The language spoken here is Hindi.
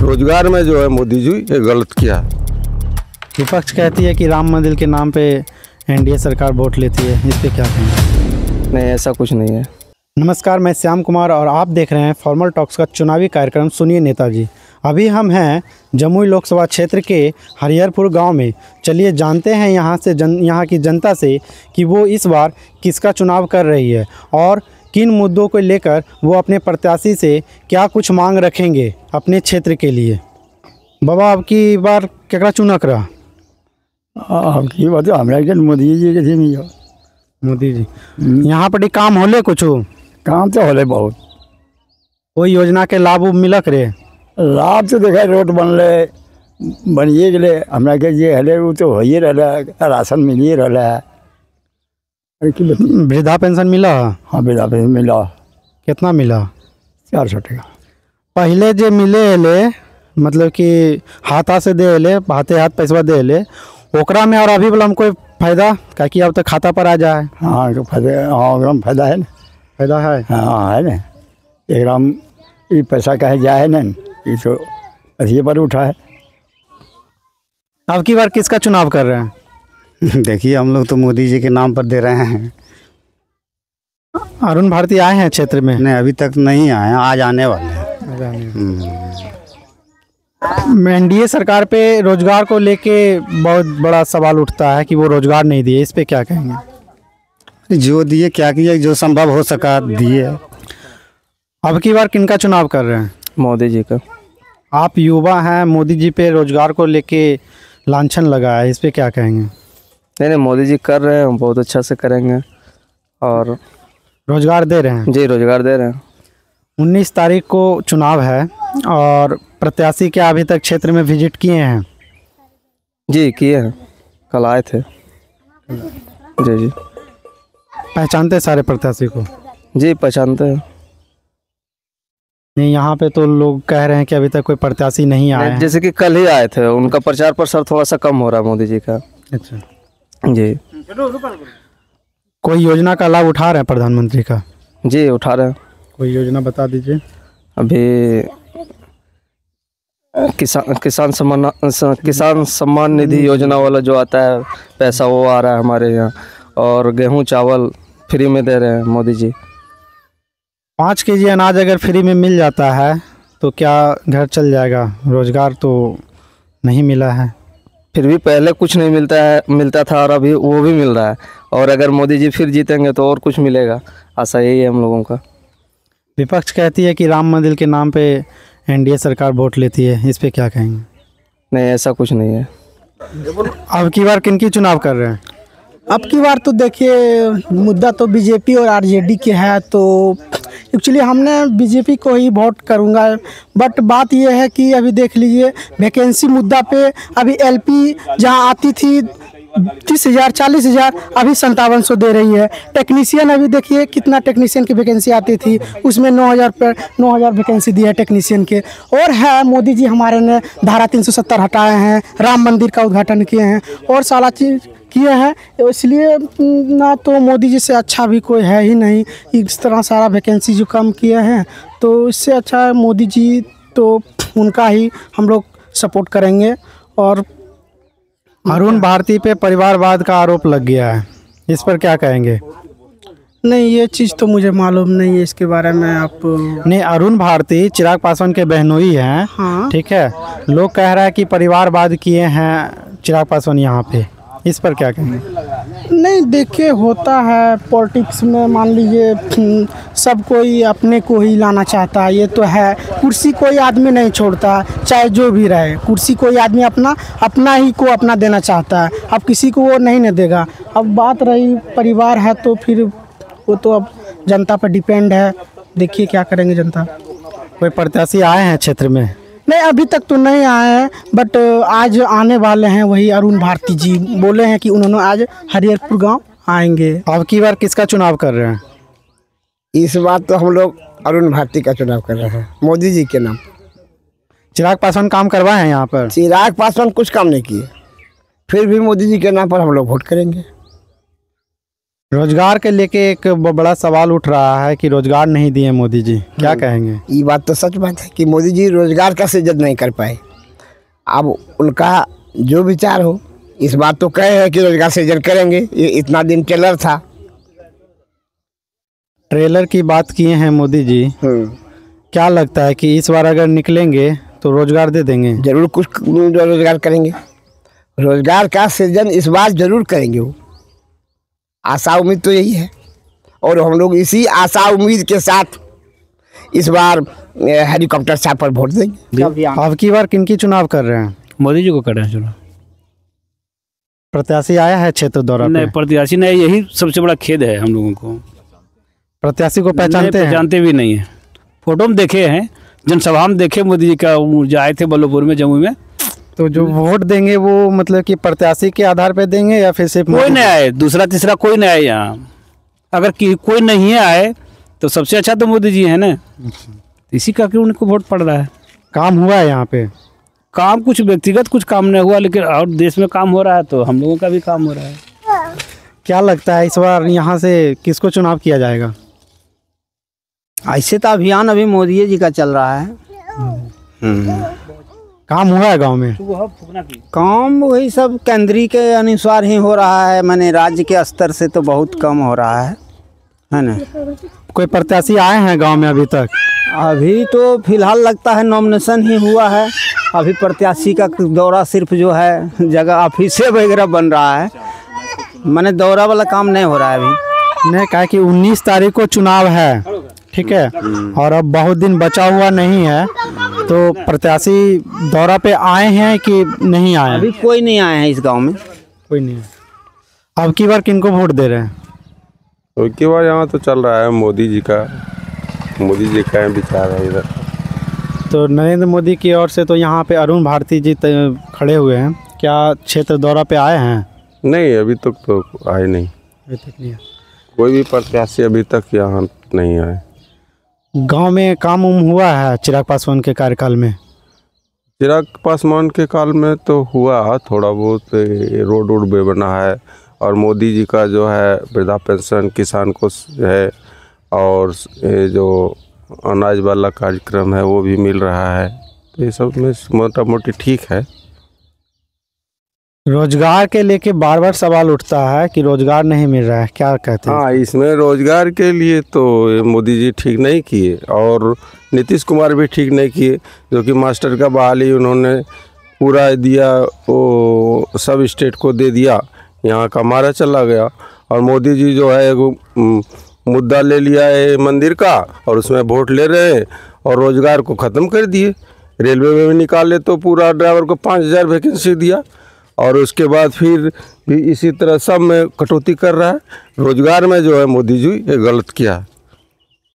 रोज़गार में जो है मोदी जी ये गलत किया। विपक्ष कहती है कि राम मंदिर के नाम पे एनडीए सरकार वोट लेती है इस पे क्या कहेंगे नहीं ऐसा कुछ नहीं है। नमस्कार मैं श्याम कुमार और आप देख रहे हैं फॉर्मल टॉक्स का चुनावी कार्यक्रम सुनिए नेताजी। अभी हम हैं जमुई लोकसभा क्षेत्र के हरिहरपुर गाँव में। चलिए जानते हैं यहाँ से जन यहाँ की जनता से कि वो इस बार किसका चुनाव कर रही है और किन मुद्दों को लेकर वो अपने प्रत्याशी से क्या कुछ मांग रखेंगे अपने क्षेत्र के लिए? बाबा अब की बार केकरा चुनक रहा अब की बात है, हमरा मोदी जी के थी मोदी जी। यहाँ पर काम होले कुछ काम तो होले बहुत। कोई योजना के लाभ मिलक रे? लाभ तो देखा रोड बनले बनिए गेले। हमरा के जे हले वो तो होइए रहला राशन मिलिए की बता वृद्धा पेंशन मिला? हाँ वृद्धा पेंशन मिला। कितना मिला? चार सौ टका। पहले जो मिले एले मतलब कि हाथा से दे एले हाथे हाथ पैसा दे एले ओकरा में और अभी वाला में कोई फ़ायदा क्या कि अब तो खाता पर आ जाए। हाँ तो फ़ायदा हाँ फ़ायदा है ना। फ़ायदा है? हाँ है ना। एकदम ये पैसा कहे जाए ना ये तो अथिए पर उठा है। अब की बार किसका चुनाव कर रहे हैं? देखिए हम लोग तो मोदी जी के नाम पर दे रहे हैं। अरुण भारती आए हैं क्षेत्र में? नहीं अभी तक नहीं आए हैं। आज आने वाले। हैं एनडीए सरकार पे रोज़गार को लेके बहुत बड़ा सवाल उठता है कि वो रोज़गार नहीं दिए इस पे क्या कहेंगे? जो दिए क्या किए जो संभव हो सका दिए। अब की बार किनका चुनाव कर रहे हैं? मोदी जी का। आप युवा हैं मोदी जी पे रोज़गार को लेके लांछन लगा है इस पे क्या कहेंगे? नहीं नहीं मोदी जी कर रहे हैं बहुत अच्छा से करेंगे। और रोज़गार दे रहे हैं? जी रोज़गार दे रहे हैं। उन्नीस तारीख को चुनाव है और प्रत्याशी क्या अभी तक क्षेत्र में विज़िट किए हैं? जी किए हैं। कल आए थे। जी जी। पहचानते हैं सारे प्रत्याशी को? जी पहचानते हैं। नहीं यहाँ पे तो लोग कह रहे हैं कि अभी तक कोई प्रत्याशी नहीं आए जैसे कि कल ही आए थे। उनका प्रचार प्रसार थोड़ा सा कम हो रहा है मोदी जी का। अच्छा। जी। कोई योजना का लाभ उठा रहे हैं प्रधानमंत्री का? जी उठा रहे हैं। कोई योजना बता दीजिए। अभी किसान किसान सम्मान किसान सम्मान निधि योजना वाला जो आता है पैसा वो आ रहा है हमारे यहाँ। और गेहूँ चावल फ्री में दे रहे हैं मोदी जी। पाँच के जी अनाज अगर फ्री में मिल जाता है तो क्या घर चल जाएगा? रोज़गार तो नहीं मिला है। फिर भी पहले कुछ नहीं मिलता है मिलता था और अभी वो भी मिल रहा है। और अगर मोदी जी फिर जीतेंगे तो और कुछ मिलेगा। आशा यही है हम लोगों का। विपक्ष कहती है कि राम मंदिर के नाम पे एनडीए सरकार वोट लेती है इस पे क्या कहेंगे? नहीं ऐसा कुछ नहीं है। अब की बार किन की चुनाव कर रहे हैं? अब की बार तो देखिए मुद्दा तो बीजेपी और आरजेडी के है तो एक्चुअली हमने बीजेपी को ही वोट करूँगा। बट बात यह है कि अभी देख लीजिए वैकेंसी मुद्दा पे अभी एलपी जहाँ आती थी, तीस हज़ार, चालीस हज़ार, अभी संतावन सौ दे रही है। टेक्नीशियन अभी देखिए कितना टेक्नीशियन की वैकेंसी आती थी। उसमें नौ हज़ार पर, नौ हज़ार वैकेंसी दी है टेक्नीशियन के। और है, मोदी जी हमारे ने धारा तीन सौ सत्तर हटाए हैं, राम मंदिर का उद्घाटन किए हैं। और सारा चीज़ किए हैं। इसलिए ना तो मोदी जी से अच्छा भी कोई है ही नहीं। इस तरह सारा वैकेंसी जो कम किए हैं तो इससे अच्छा है मोदी जी तो उनका ही हम लोग सपोर्ट करेंगे और अरुण भारती पे परिवारवाद का आरोप लग गया है। इस पर क्या कहेंगे? नहीं ये चीज़ तो मुझे मालूम नहीं है इसके बारे में आप नहीं अरुण भारती चिराग पासवान के बहनोई हैं हाँ। ठीक है? लोग कह रहा है कि परिवारवाद किए हैं चिराग पासवान यहाँ पे। इस पर क्या कहेंगे नहीं देखिए होता है पॉलिटिक्स में मान लीजिए हम्म, सब कोई अपने को ही लाना चाहता है ये तो है। कुर्सी कोई आदमी नहीं छोड़ता चाहे जो भी रहे। कुर्सी कोई आदमी अपना अपना ही को अपना देना चाहता है। अब किसी को वो नहीं न देगा। अब बात रही परिवार है तो फिर वो तो अब जनता पर डिपेंड है। देखिए क्या करेंगे जनता। कोई प्रत्याशी आए हैं क्षेत्र में? नहीं अभी तक तो नहीं आए हैं बट आज आने वाले हैं वही अरुण भारती जी। बोले हैं कि उन्होंने आज हरिहरपुर गाँव आएँगे। अब की बार किसका चुनाव कर रहे हैं? इस बार तो हम लोग अरुण भारती का चुनाव कर रहे हैं मोदी जी के नाम। चिराग पासवान काम करवाए हैं यहाँ पर? चिराग पासवान कुछ काम नहीं किए फिर भी मोदी जी के नाम पर हम लोग वोट करेंगे। रोज़गार के लेके एक बड़ा सवाल उठ रहा है कि रोज़गार नहीं दिए मोदी जी। क्या कहेंगे? ये बात तो सच बात है कि मोदी जी रोज़गार का सृजन नहीं कर पाए। अब उनका जो विचार हो इस बात तो कहे हैं कि रोज़गार सृजन करेंगे। ये इतना दिन ट्रेलर था। ट्रेलर की बात किए हैं मोदी जी। क्या लगता है कि इस बार अगर निकलेंगे तो रोज़गार दे देंगे? ज़रूर कुछ रोज़गार करेंगे। रोज़गार का सृजन इस बार ज़रूर करेंगे वो। आशा उम्मीद तो यही है। और हम लोग इसी आशा उम्मीद के साथ इस बार हेलीकॉप्टर साहब पर वोट देंगे। अब की बार किनकी चुनाव कर रहे हैं? मोदी जी को कर रहे हैं चुनाव। प्रत्याशी आया है क्षेत्र दौरा नहीं प्रत्याशी नहीं यही सबसे बड़ा खेद है हम लोगों को। प्रत्याशी को पहचानते हैं? पहचानते भी नहीं है। फ़ोटो में देखे हैं जनसभा में देखे मोदी जी का आए थे बल्लभपुर में जम्मू में। तो जो वोट देंगे वो मतलब कि प्रत्याशी के आधार पे देंगे या फिर सिर्फ़ कोई नहीं आए दूसरा तीसरा कोई नहीं आए यहाँ। अगर कि कोई नहीं आए तो सबसे अच्छा तो मोदी जी है ना? इसी का क्यों उनको वोट पड़ रहा है? काम हुआ है यहाँ पे? काम कुछ व्यक्तिगत कुछ काम नहीं हुआ लेकिन और देश में काम हो रहा है तो हम लोगों का भी काम हो रहा है। क्या लगता है इस बार यहाँ से किसको चुनाव किया जाएगा? ऐसे तो अभियान अभी मोदी जी का चल रहा है। काम हुआ है गाँव में? काम वही सब केंद्रीय के अनुसार ही हो रहा है मैंने राज्य के स्तर से तो बहुत कम हो रहा है है ना? कोई प्रत्याशी आए हैं गाँव में अभी तक? अभी तो फ़िलहाल लगता है नॉमिनेशन ही हुआ है। अभी प्रत्याशी का दौरा सिर्फ़ जो है जगह ऑफिसे वगैरह बन रहा है। मैंने दौरा वाला काम नहीं हो रहा है अभी। नहीं कहा कि 19 तारीख को चुनाव है ठीक है? और अब बहुत दिन बचा हुआ नहीं है। तो प्रत्याशी दौरा पे आए हैं कि नहीं आए अभी कोई नहीं आए हैं इस गाँव में। कोई नहीं है। अब की बार किनको वोट दे रहे हैं? तो की बार यहाँ तो चल रहा है मोदी जी का। मोदी जी का ही विचार है इधर। तो नरेंद्र मोदी की ओर से तो यहाँ पे अरुण भारती जी खड़े हुए हैं। क्या क्षेत्र दौरा पे आए हैं? नहीं अभी तक तो आए नहीं। अभी तक नहीं कोई भी प्रत्याशी अभी तक यहाँ नहीं आए। गाँव में काम उम हुआ है चिराग पासवान के कार्यकाल में? चिराग पासवान के काल में तो हुआ थोड़ा बहुत रोड वोड भी बना है और मोदी जी का जो है वृद्धा पेंशन किसान को है और ये जो अनाज वाला कार्यक्रम है वो भी मिल रहा है। तो ये सब में मोटा मोटी ठीक है। रोज़गार के लेके बार बार सवाल उठता है कि रोज़गार नहीं मिल रहा है, क्या कहते हैं? हाँ इसमें रोज़गार के लिए तो मोदी जी ठीक नहीं किए और नीतीश कुमार भी ठीक नहीं किए, जो कि मास्टर का बहाली उन्होंने पूरा दिया, वो सब स्टेट को दे दिया, यहाँ का मारा चला गया। और मोदी जी जो है एगो मुद्दा ले लिया है मंदिर का और उसमें वोट ले रहे हैं और रोज़गार को ख़त्म कर दिए। रेलवे में भी निकाले तो पूरा ड्राइवर को पाँच हज़ार वैकेंसी दिया। और उसके बाद फिर भी इसी तरह सब में कटौती कर रहा है। रोज़गार में जो है मोदी जी ये गलत किया।